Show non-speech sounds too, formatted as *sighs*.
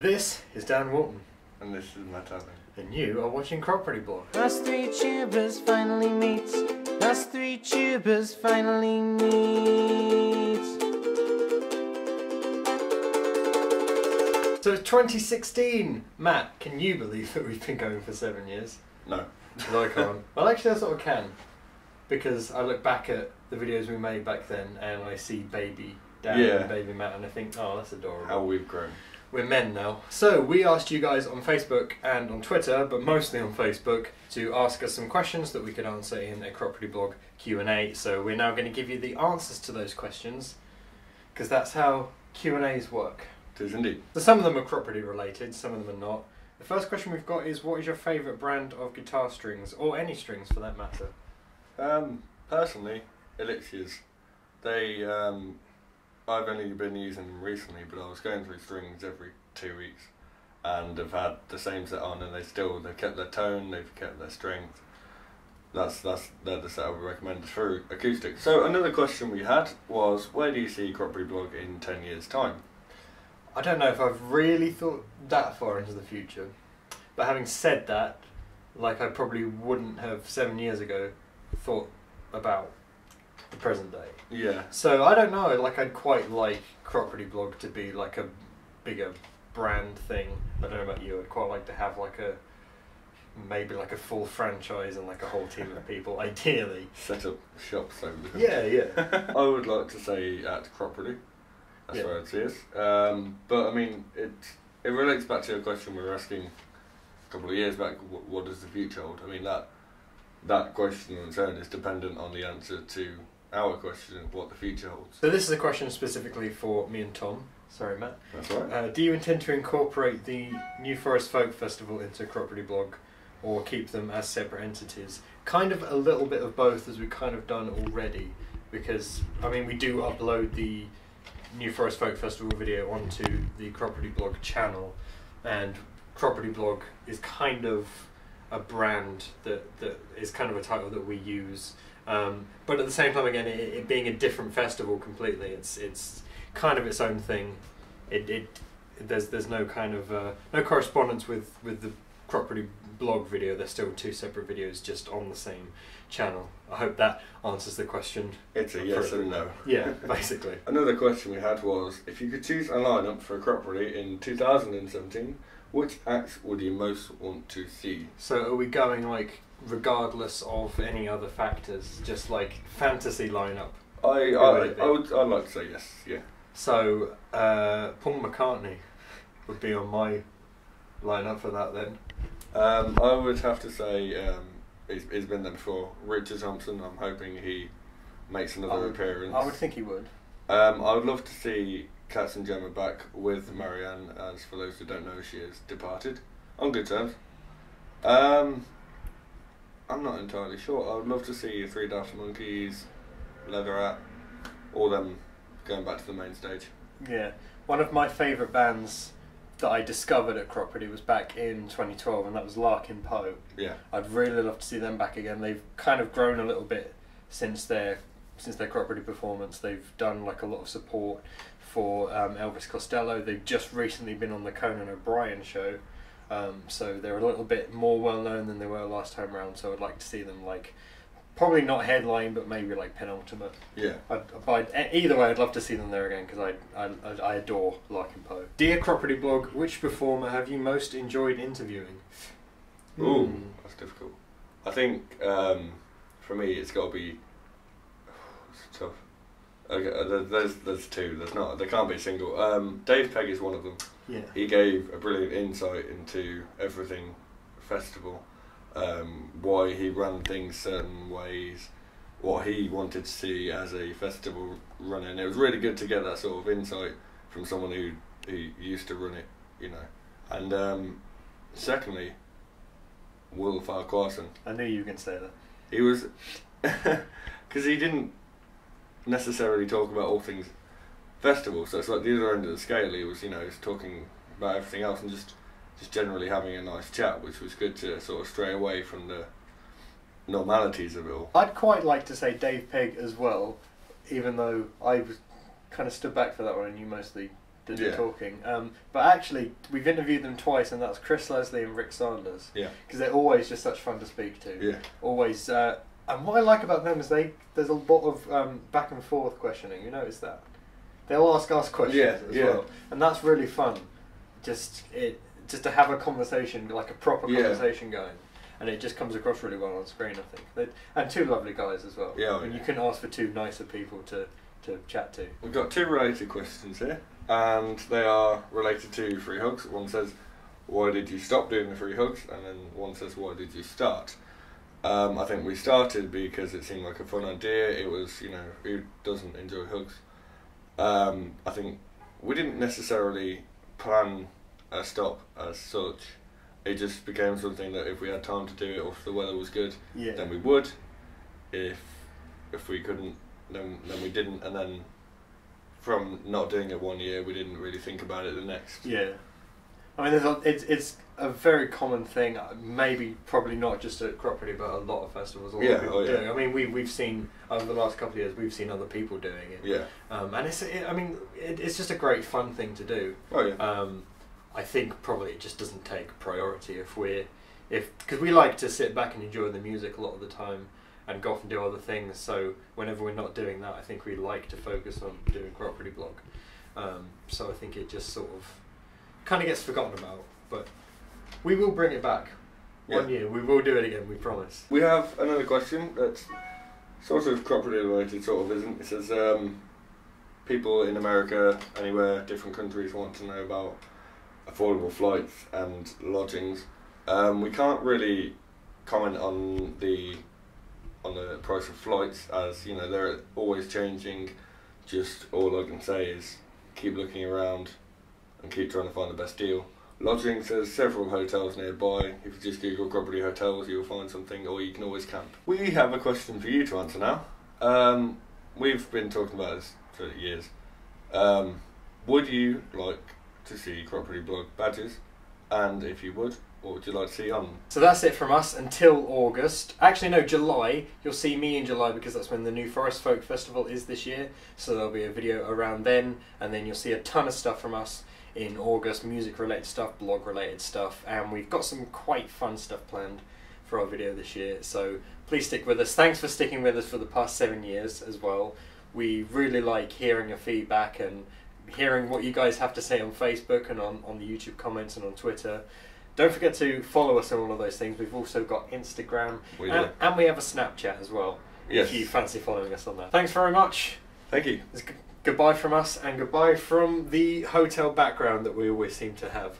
This is Dan Walton, And this is Matt Allen. and you are watching Cropredy Blog. Us three tubers finally meet. Us three tubers finally meet. So 2016! Matt, can you believe that we've been going for seven years? No, I can't. *laughs* well, actually, I sort of can. Because I look back at the videos we made back then and I see baby Dan Yeah. and baby Matt and I think, oh, that's adorable. How we've grown. We're men now. So we asked you guys on Facebook and on Twitter, but mostly on Facebook, to ask us some questions that we could answer in a Cropredy Blog Q&A. So we're now going to give you the answers to those questions, because that's how Q&As work. It is indeed. So some of them are Cropredy related, some of them are not. The first question we've got is, what is your favourite brand of guitar strings, or any strings for that matter? Um, personally, Elixirs. They, um, I've only been using them recently, but I was going through strings every two weeks, and have had the same set on, and they still they've kept their tone, they've kept their strength. That's that's they're the set I would recommend for acoustic. So another question we had was, where do you see Cropredy Blog in ten years' time? I don't know if I've really thought that far into the future. But having said that, like I probably wouldn't have seven years ago thought about the present day. Yeah. So I don't know, like I'd quite like Cropredy Blog to be like a bigger brand thing. I don't know about you, I'd quite like to have like a maybe like a full franchise and like a whole team of *laughs* people, ideally. Set up shop so Yeah, yeah. *laughs* I would like to say at Cropredy. That's Yeah. where I'd see us. Um, but I mean, it it relates back to a question we were asking a couple of years back. What, what does the future hold? I mean that that question in turn is dependent on the answer to our question what the future holds. So this is a question specifically for me and Tom. Sorry, Matt. That's right. Uh, do you intend to incorporate the New Forest Folk Festival into Cropredy Blog or keep them as separate entities? Kind of a little bit of both, as we've kind of done already, because, I mean, we do upload the New Forest Folk Festival video onto the Cropredy Blog channel, and Cropredy Blog is kind of a brand that, that is kind of a title that we use. Um, but at the same time, again, it, it being a different festival completely, it's it's kind of its own thing. It, it there's there's no kind of uh, no correspondence with with the Cropredy blog video. They're still two separate videos, just on the same channel. I hope that answers the question. It's a yes and no. Yeah, basically. *laughs* Another question we had was if you could choose a lineup for Cropredy in 2017, which acts would you most want to see? So are we going like regardless of any other factors, just like fantasy lineup? I I, would? I would I'd like to say yes. Yeah. So uh, Paul McCartney would be on my lineup for that then. Um, I would have to say um, he's, he's been there before. Richard Thompson. I'm hoping he makes another I would- appearance. I would think he would. Um, I would love to see Cats and Gemma back with Marianne, as for those who don't know, she has departed on good terms. Um, I'm not entirely sure. I would love to see Three Daft Monkeys, Leatherette, all them going back to the main stage. Yeah, one of my favourite bands that I discovered at Cropredy was back in 2012, and that was Larkin Poe. Yeah, I'd really love to see them back again. They've kind of grown a little bit since their since their Cropredy performance. They've done like a lot of support for um, Elvis Costello. They've just recently been on the Conan O'Brien show, um, so they're a little bit more well known than they were last time around. So I'd like to see them like probably not headline, but maybe like penultimate. yeah. I'd, I'd, e- either way, I'd love to see them there again because I, I, I, I adore Larkin Poe. Dear Cropredy Blog, which performer have you most enjoyed interviewing? Ooh, Hmm. that's difficult. I think um, for me, it's got to be. *sighs* It's tough. Okay, uh, there's there's two. There's not. There can't be a single. Um, Dave Pegg is one of them. Yeah. He gave a brilliant insight into everything festival, um, why he ran things certain ways, what he wanted to see as a festival runner. And it was really good to get that sort of insight from someone who who used to run it, you know. And um, secondly, Will Farquharson. I knew you were going to say that. He was *laughs* because he didn't necessarily talk about all things festival. So it's like the other end of the scale. He was, you know, he's talking about everything else and just just generally having a nice chat, which was good to sort of stray away from the normalities of it all. I'd quite like to say Dave Pegg as well, even though I was kind of stood back for that one and you mostly did Yeah. the talking. Um, but actually, we've interviewed them twice, and that's Chris Leslie and Rick Sanders. Yeah. Because they're always just such fun to speak to. Yeah. Always. Uh, and what I like about them is they there's a lot of um, back and forth questioning. You notice that? They'll ask us questions Yeah, as yeah. well, and that's really fun. Just it just to have a conversation, like a proper Yeah. conversation going. And it just comes across really well on screen, I think. They, and two lovely guys as well. Yeah, and yeah. you couldn't ask for two nicer people to, to chat to. We've got two related questions here, and they are related to free hugs. One says, "Why did you stop doing the free hugs?" And then one says, "Why did you start?" Um, I think we started because it seemed like a fun idea. It was, you know, who doesn't enjoy hugs? Um, I think we didn't necessarily plan a stop as such. It just became something that if we had time to do it or if the weather was good, Yeah. then we would. If if we couldn't, then then we didn't, and then from not doing it one year, we didn't really think about it the next. Yeah. I mean, there's a, it's it's a very common thing. uh, Maybe probably not just at Cropredy, but a lot of festivals. A lot Yeah, of people oh, yeah. doing. I mean, we we've seen over the last couple of years, we've seen other people doing it. Yeah. Um, and it's it, I mean, it, it's just a great fun thing to do. Oh yeah. Um, I think probably it just doesn't take priority if we're if because we like to sit back and enjoy the music a lot of the time and go off and do other things. So whenever we're not doing that, I think we like to focus on doing Cropredy blog. Um, so I think it just sort of kind of gets forgotten about, but we will bring it back one Yeah. year. We will do it again. We promise. We have another question that's sort of Cropredy related, sort of isn't. It says um, people in America, anywhere, different countries want to know about affordable flights and lodgings. Um, we can't really comment on the on the price of flights as you know they're always changing. Just all I can say is keep looking around and keep trying to find the best deal. Lodgings, there's several hotels nearby. If you just Google Cropredy Hotels, you'll find something, or you can always camp. We have a question for you to answer now. Um, we've been talking about this for years. Um, would you like to see Cropredy Blog badges? And if you would, what would you like to see on? So that's it from us until August. Actually, no, July. You'll see me in July because that's when the New Forest Folk Festival is this year. So there'll be a video around then, and then you'll see a ton of stuff from us in August music related stuff, blog related stuff, and we've got some quite fun stuff planned for our video this year. So please stick with us. Thanks for sticking with us for the past seven years as well. We really like hearing your feedback and hearing what you guys have to say on Facebook and on, on the YouTube comments and on Twitter. Don't forget to follow us on all of those things. We've also got Instagram We and, and we have a Snapchat as well. Yes. If you fancy following us on that. Thanks very much. Thank you. Goodbye from us and goodbye from the hotel background that we always seem to have.